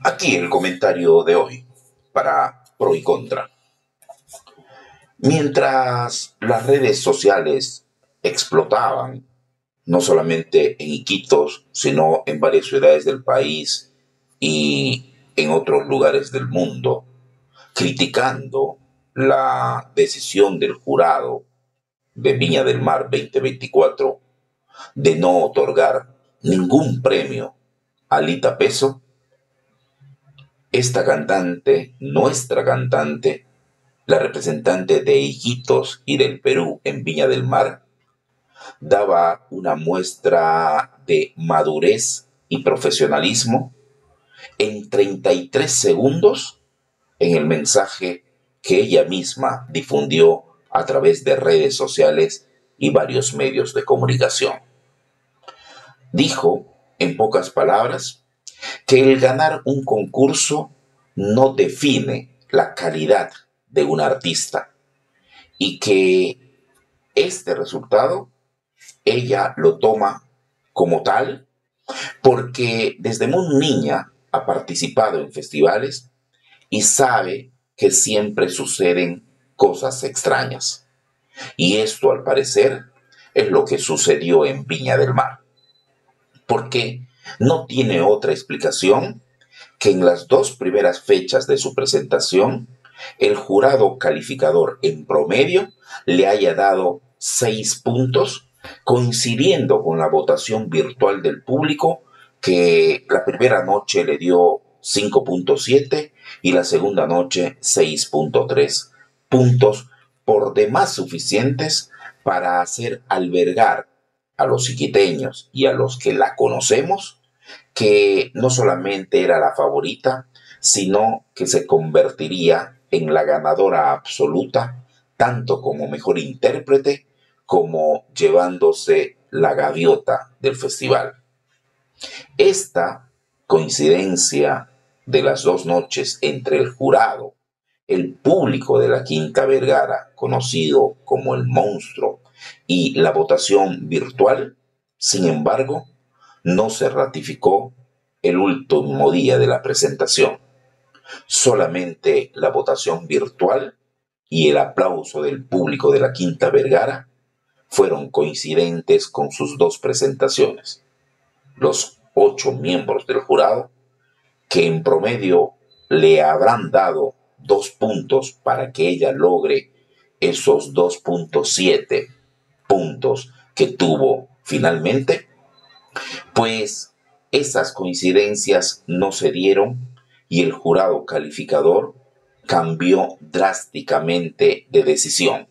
Aquí el comentario de hoy para pro y contra. Mientras las redes sociales explotaban, no solamente en Iquitos, sino en varias ciudades del país y en otros lugares del mundo, criticando la decisión del jurado de Viña del Mar 2024 de no otorgar ningún premio a Lita Peso, esta cantante, nuestra cantante, la representante de Iquitos y del Perú en Viña del Mar, daba una muestra de madurez y profesionalismo en 33 segundos en el mensaje que ella misma difundió a través de redes sociales y varios medios de comunicación. Dijo, en pocas palabras, que el ganar un concurso no define la calidad de un artista y que este resultado ella lo toma como tal porque desde muy niña ha participado en festivales y sabe que siempre suceden cosas extrañas. Y esto al parecer es lo que sucedió en Viña del Mar. Porque no tiene otra explicación que en las dos primeras fechas de su presentación, el jurado calificador en promedio le haya dado seis puntos, coincidiendo con la votación virtual del público que la primera noche le dio 5.7 y la segunda noche 6.3 puntos por demás suficientes para hacer albergar a los iquiteños y a los que la conocemos que no solamente era la favorita, sino que se convertiría en la ganadora absoluta, tanto como mejor intérprete como llevándose la gaviota del festival. Esta coincidencia de las dos noches entre el jurado, el público de la Quinta Vergara, conocido como el monstruo, y la votación virtual, sin embargo, no se ratificó el último día de la presentación. Solamente la votación virtual y el aplauso del público de la Quinta Vergara fueron coincidentes con sus dos presentaciones. Los ocho miembros del jurado que en promedio le habrán dado dos puntos para que ella logre esos 2.7 puntos que tuvo finalmente, pues esas coincidencias no se dieron y el jurado calificador cambió drásticamente de decisión.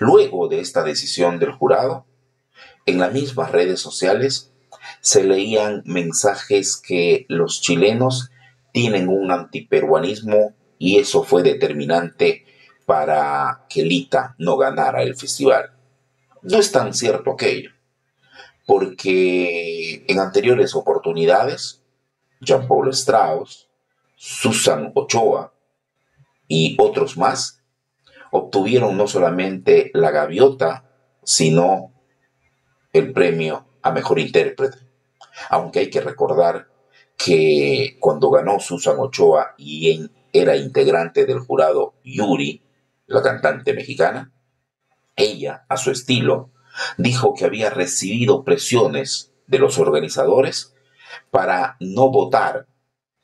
Luego de esta decisión del jurado, en las mismas redes sociales se leían mensajes que los chilenos tienen un antiperuanismo y eso fue determinante para que Lita no ganara el festival. No es tan cierto aquello, porque en anteriores oportunidades, Jean-Paul Strauss, Susan Ochoa y otros más obtuvieron no solamente la gaviota, sino el premio a mejor intérprete aunque hay que recordar que cuando ganó Susan Ochoa y era integrante del jurado Yuri, la cantante mexicana, ella, a su estilo, dijo que había recibido presiones de los organizadores para no votar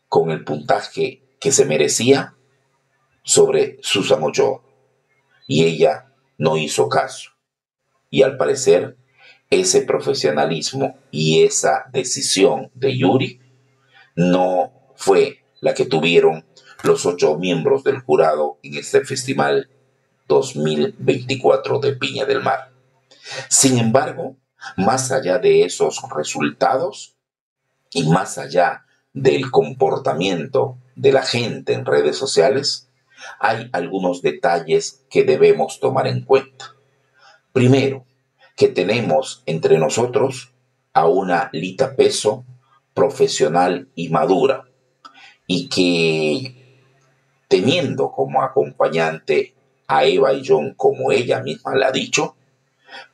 con el puntaje que se merecía sobre Susan Ochoa. Y ella no hizo caso. Y al parecer ese profesionalismo y esa decisión de Yuri no fue la que tuvieron los ocho miembros del jurado en este festival 2024 de Piña del Mar. Sin embargo, más allá de esos resultados y más allá del comportamiento de la gente en redes sociales, hay algunos detalles que debemos tomar en cuenta. Primero, que tenemos entre nosotros a una Lita Peso profesional y madura y que teniendo como acompañante a Eva y John como ella misma la ha dicho,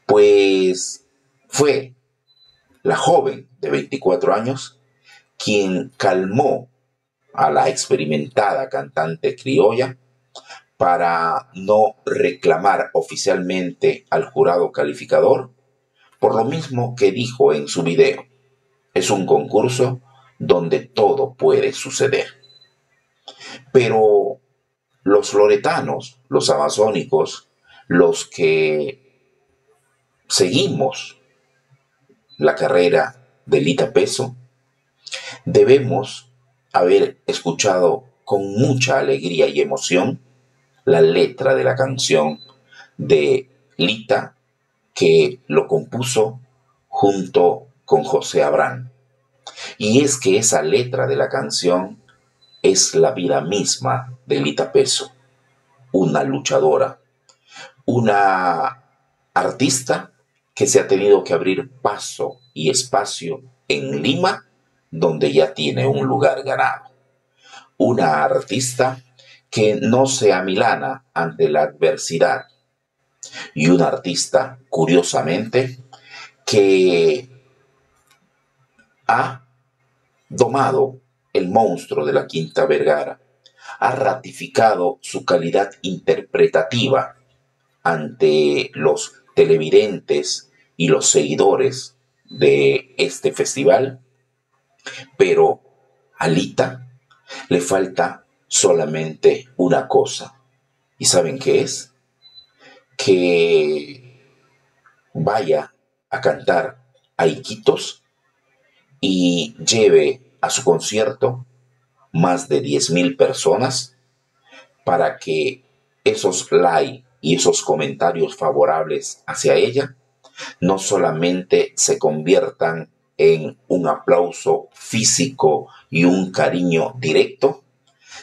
pues fue la joven de 24 años quien calmó a la experimentada cantante criolla para no reclamar oficialmente al jurado calificador, por lo mismo que dijo en su video, es un concurso donde todo puede suceder. Pero los loretanos, los amazónicos, los que seguimos la carrera de Lita Peso, debemos haber escuchado con mucha alegría y emoción la letra de la canción de Lita que lo compuso junto con José Abrán. Y es que esa letra de la canción es la vida misma de Peso, una luchadora, una artista que se ha tenido que abrir paso y espacio en Lima, donde ya tiene un lugar ganado. Una artista que no se amilana ante la adversidad. Y un artista, curiosamente, que ha domado el monstruo de la Quinta Vergara, ha ratificado su calidad interpretativa ante los televidentes y los seguidores de este festival, pero a Lita le falta solamente una cosa. ¿Y saben qué es? Que vaya a cantar a Iquitos y lleve a su concierto más de 10.000 personas para que esos likes y esos comentarios favorables hacia ella no solamente se conviertan en un aplauso físico y un cariño directo,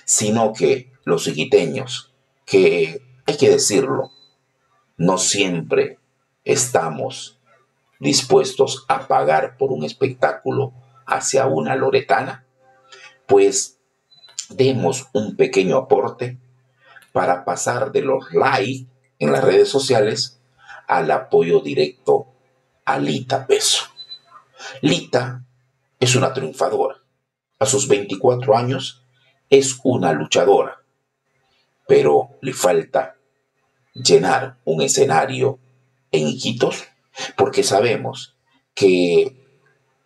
sino que los iquiteños, que hay que decirlo, no siempre estamos dispuestos a pagar por un espectáculo hacia una loretana, pues demos un pequeño aporte para pasar de los likes en las redes sociales al apoyo directo a Lita Peso. Lita es una triunfadora. A sus 24 años es una luchadora, pero le falta llenar un escenario en Iquitos porque sabemos que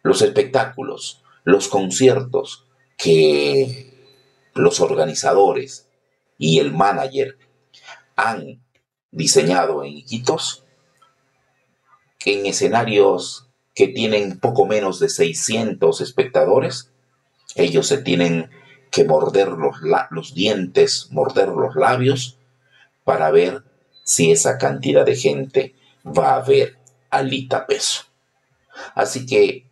los espectáculos, los conciertos que los organizadores y el manager han diseñado en Iquitos, en escenarios que tienen poco menos de 600 espectadores, ellos se tienen que morder los, los dientes, morder los labios para ver si esa cantidad de gente va a ver alita peso. Así que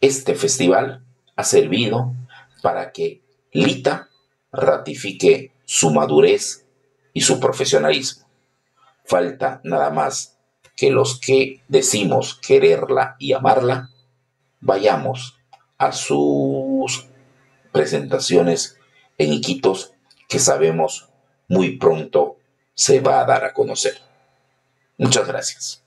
este festival ha servido para que Lita ratifique su madurez y su profesionalismo. Falta nada más que los que decimos quererla y amarla, vayamos a sus presentaciones en Iquitos que sabemos muy pronto se va a dar a conocer. Muchas gracias.